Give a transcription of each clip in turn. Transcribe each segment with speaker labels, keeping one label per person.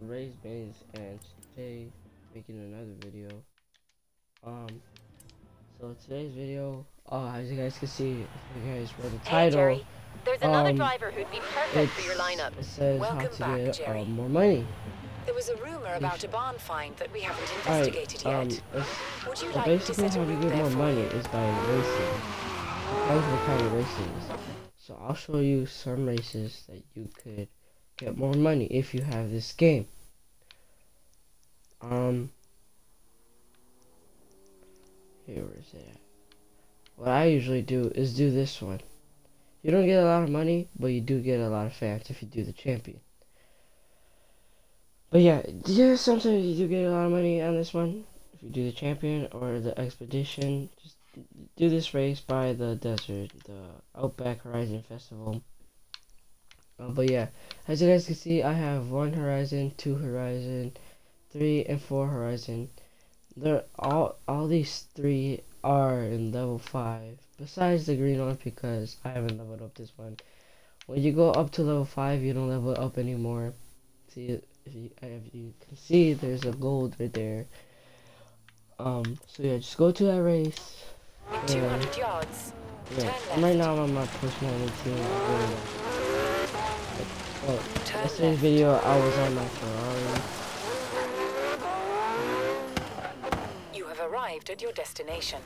Speaker 1: Raze Maze and today making another video. Um so today's video, uh as you guys can see, if you guys read the title.
Speaker 2: Hey, Jerry. There's another
Speaker 1: um,
Speaker 2: driver who'd be perfect for your lineup.
Speaker 1: it says how
Speaker 3: Welcome
Speaker 1: to
Speaker 3: back,
Speaker 1: get
Speaker 3: Jerry.
Speaker 1: uh, more money.
Speaker 3: There was a rumor about a barn find that we haven't investigated
Speaker 1: um
Speaker 3: yet.
Speaker 1: it's,
Speaker 3: Would you
Speaker 1: so
Speaker 3: like to
Speaker 1: basically
Speaker 3: set
Speaker 1: how to get more money is by racing. Depends what kind of races. So I'll show you some races that you could get more money if you have this game. Um here is it at? What I usually do is do this one. You don't get a lot of money, but you do get a lot of fans if you do the champion. But yeah, yeah, sometimes you do get a lot of money on this one. If you do the champion or the expedition, just do this race by the desert, the Outback Horizon Festival. Uh, but yeah, as you guys can see, I have one horizon, two horizon, three and four horizon. They're all all these three are in level five. Besides the green one because I haven't leveled up this one. When you go up to level five, you don't level up anymore. See if you if you can see, there's a gold right there. Um. So yeah, just go to that race.
Speaker 3: 200 yards.
Speaker 1: Yeah. Right now I'm on my push 19 team. Well, yesterday's video I was on my Ferrari.
Speaker 3: You have arrived at your destination.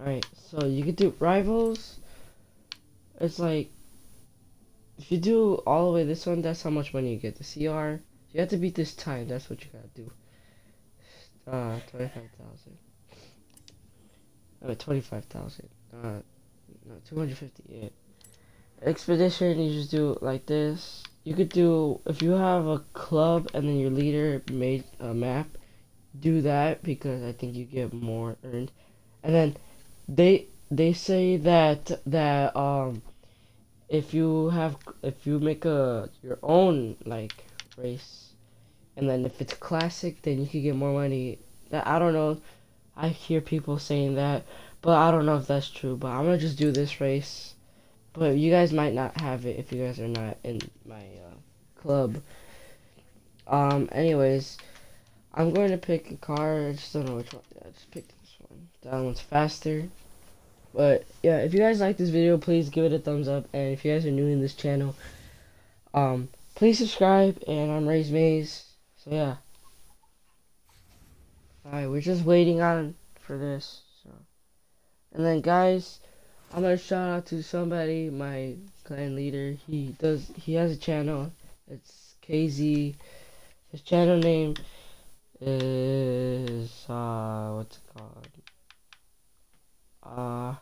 Speaker 1: Alright, so you could do rivals. It's like if you do all the way this one, that's how much money you get. The CR, you have to beat this time. That's what you gotta do. Uh, twenty-five thousand. Uh, twenty-five thousand. Uh, no, two hundred fifty-eight. Expedition, you just do like this. You could do if you have a club and then your leader made a map. Do that because I think you get more earned. And then they they say that that um if you have if you make a your own like race and then if it's classic then you can get more money that i don't know i hear people saying that but i don't know if that's true but i'm gonna just do this race but you guys might not have it if you guys are not in my uh, club um anyways i'm going to pick a car i just don't know which one i just picked this one that one's faster but yeah, if you guys like this video, please give it a thumbs up. And if you guys are new in this channel, um, please subscribe. And I'm Raze Maze. So yeah. Alright, we're just waiting on for this. So, and then guys, I'm gonna shout out to somebody, my clan leader. He does. He has a channel. It's KZ. His channel name is uh, what's it called? Uh,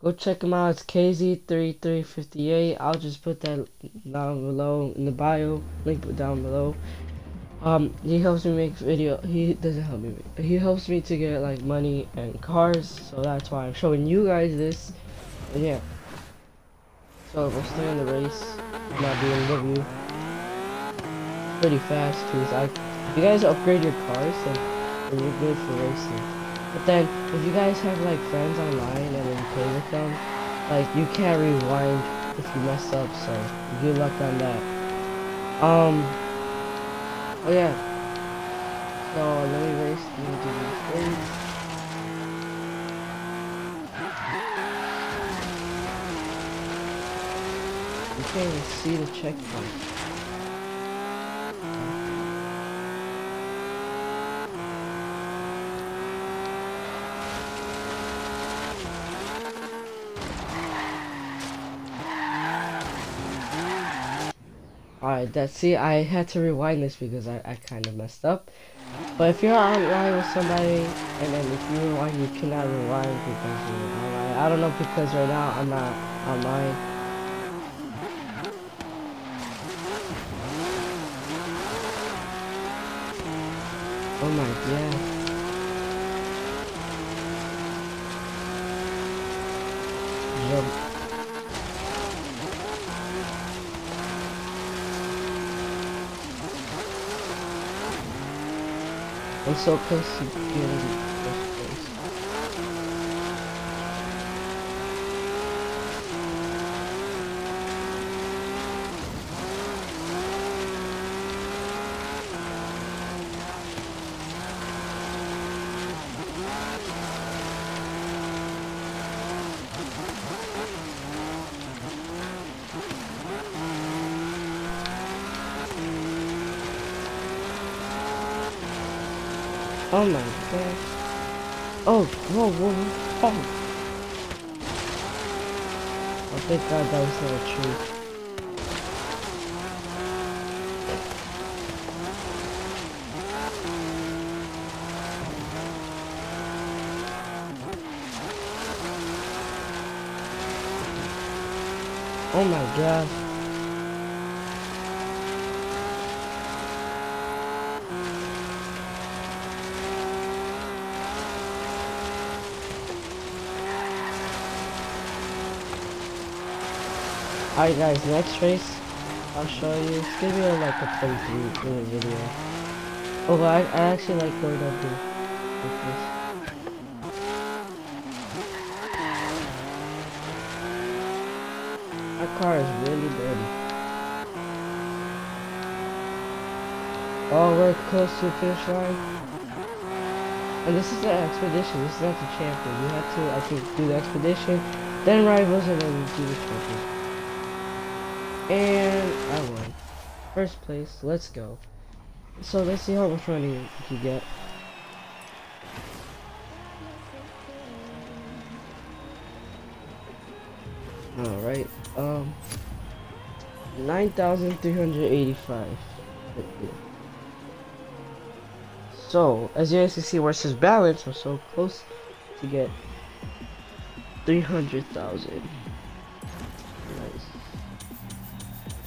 Speaker 1: go check him out. It's KZ3358. I'll just put that down below in the bio. Link down below. Um, he helps me make video. He doesn't help me. Make, he helps me to get like money and cars. So that's why I'm showing you guys this. And yeah. So we're still in the race. I'm not BMW. Pretty fast. So I, you guys upgrade your cars, then, you're good for racing. But then, if you guys have like friends online and then you play with them, like you can't rewind if you mess up. So good luck on that. Um. Oh yeah. So let me race. Me do this. You can't even see the checkpoint. That's see, I had to rewind this because I, I kind of messed up. But if you're online with somebody, and then if you rewind, you cannot rewind because you're online. I don't know because right now I'm not online. Oh my god. Jump. I'm so close to getting Oh my god. Oh, whoa, whoa, whoa. Oh. Oh, thank god that was not a tree. Oh my god. Alright guys, next race I'll show you. It's gonna be like a 23 minute video. Oh, I, I actually like going up like this. My car is really dirty. Oh, we're close to the finish line. And this is the expedition, this is not the champion. You have to, I think, do the expedition, then rivals, and then do the champion. And I won. First place, let's go. So let's see how much money you can get. Alright, um, 9,385. So, as you guys can see, versus balance, we're so close to get 300,000.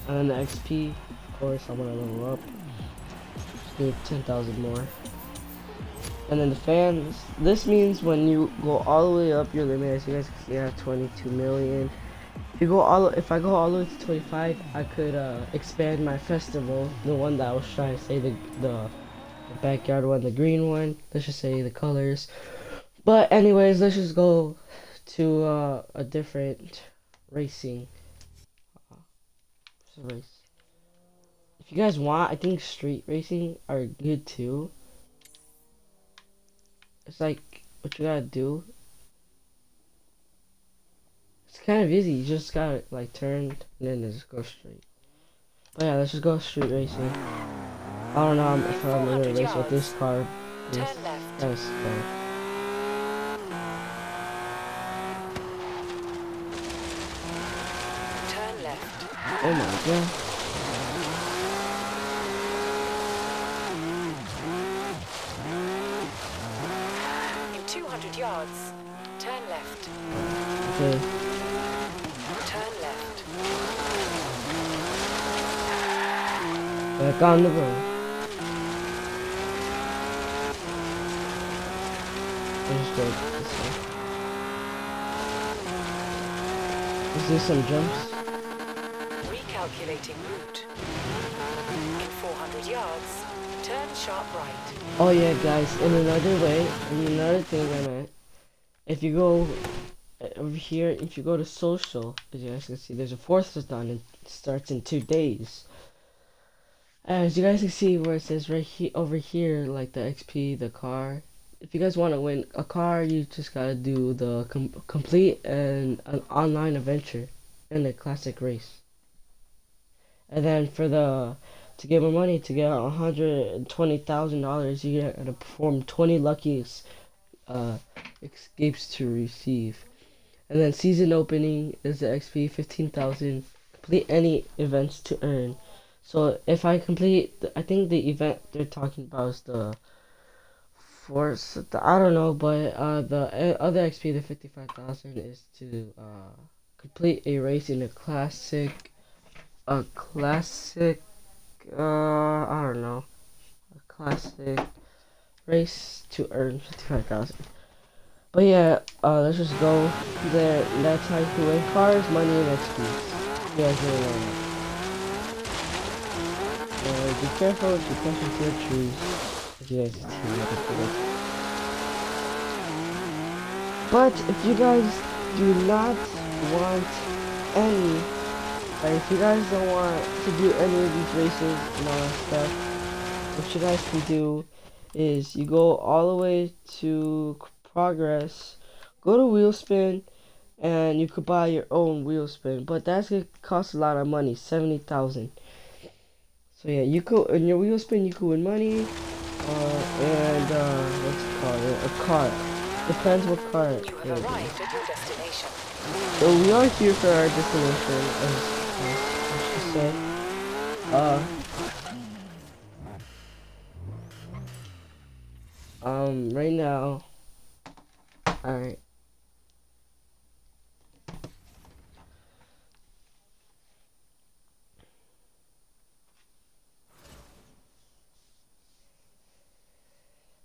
Speaker 1: And the XP, of course, I want to level up. Just need 10,000 more. And then the fans, this means when you go all the way up your limit, as you guys can see, I have 22 million. If you go all, if I go all the way to 25, I could uh, expand my festival, the one that I was trying to say, the, the the backyard one, the green one. Let's just say the colors. But anyways, let's just go to uh, a different racing race. If you guys want, I think street racing are good too. It's like what you gotta do. It's kind of easy. You just gotta like turn and then just go straight. But yeah, let's just go street racing. I don't know if I'm gonna race with this car. This
Speaker 3: Turn left.
Speaker 1: kind of stuff.
Speaker 3: Turn left.
Speaker 1: Oh my god.
Speaker 3: In 200 yards, turn left.
Speaker 1: Okay.
Speaker 3: Turn left.
Speaker 1: Back on the road. Let's go this way. Let's some jumps.
Speaker 3: Recalculating route. In 400 yards, turn sharp right.
Speaker 1: Oh yeah, guys, in another way, in another thing I meant, if you go uh, over here, if you go to social, as you guys can see, there's a fourth done and starts in two days. As you guys can see where it says right here, over here, like the XP, the car. If you guys want to win a car, you just gotta do the com complete and an online adventure in a classic race. And then for the to get more money to get a hundred and twenty thousand dollars you gotta perform 20 lucky uh, escapes to receive. And then season opening is the xp 15000 complete any events to earn. So if i complete i think the event they're talking about is the force the, i don't know but uh the uh, other xp the 55000 is to uh complete a race in a classic a classic uh, I don't know, a classic race to earn 55,000. But yeah, uh, let's just go there. That's how you win cars, money, and XP. You guys really know. Uh, be careful if you trees. As you But if you guys do not want any like, if you guys don't want to do any of these races and all that stuff, what you guys can do is you go all the way to progress, go to wheel spin, and you could buy your own wheel spin, but that's gonna cost a lot of money, seventy thousand. So yeah, you could in your wheel spin you could win money, Uh, and uh, what's it called? A car. Depends what car.
Speaker 3: You have arrived at your destination.
Speaker 1: So we are here for our destination, Uh. Um, right now. Alright.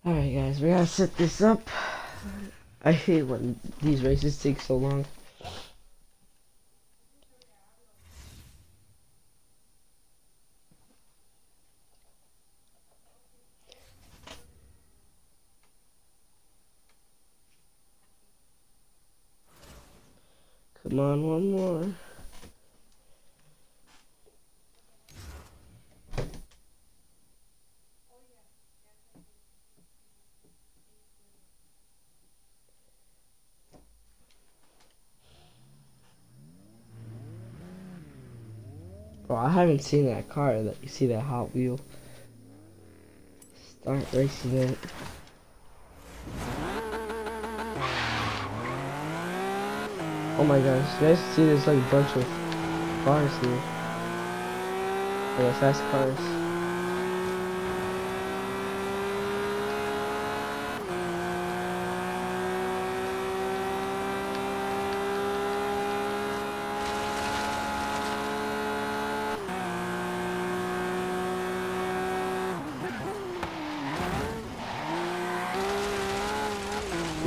Speaker 1: Alright guys, we gotta set this up. I hate when these races take so long. Come on, one more. Bro, I haven't seen that car that you see that Hot Wheel. Start racing it. Oh my gosh, you guys see there's like a bunch of cars here. Yeah, fast cars.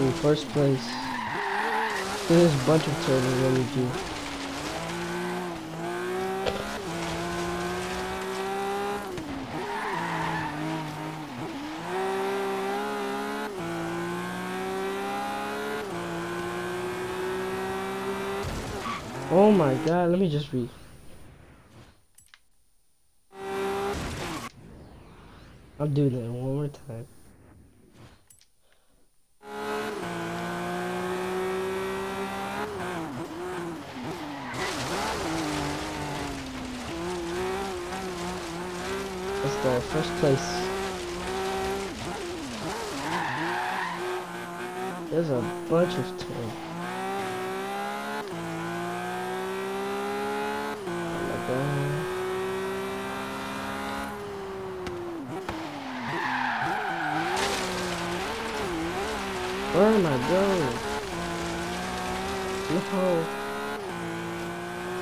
Speaker 1: In first place. There's a bunch of turtles me do. Oh my god, let me just read. I'm doing it one more time. Let's go, first place. There's a bunch of toys. Oh my god. Where am I going? No.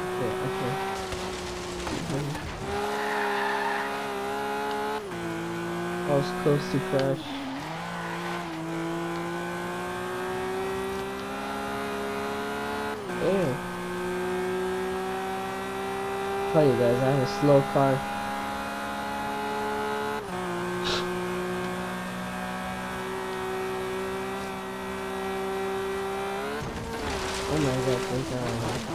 Speaker 1: Okay, okay. Mhm. I was close to crash. Damn. Tell you guys, I have a slow car. Oh my god, thank god.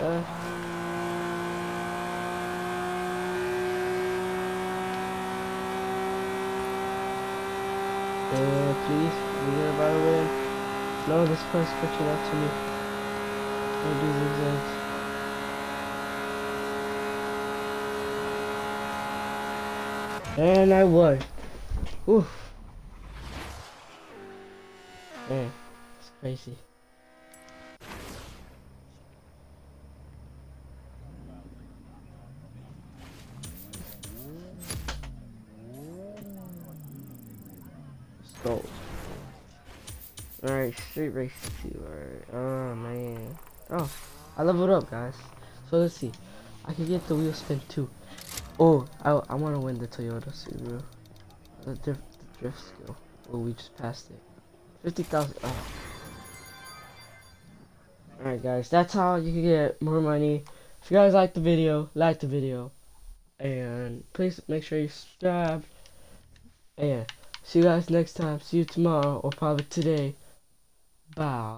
Speaker 1: Oh. Uh, please, we're about to win. No, this car's catching up to me. I'll do zigzags. And I won. Oof. Man, it's crazy. Street race. Alright. Oh man. Oh, I leveled up, guys. So let's see. I can get the wheel spin too. Oh, I I want to win the Toyota Subaru. The, drift, the drift skill. Oh, we just passed it. Fifty thousand. Oh. Alright, guys. That's how you can get more money. If you guys like the video, like the video, and please make sure you subscribe And see you guys next time. See you tomorrow or probably today. Bye.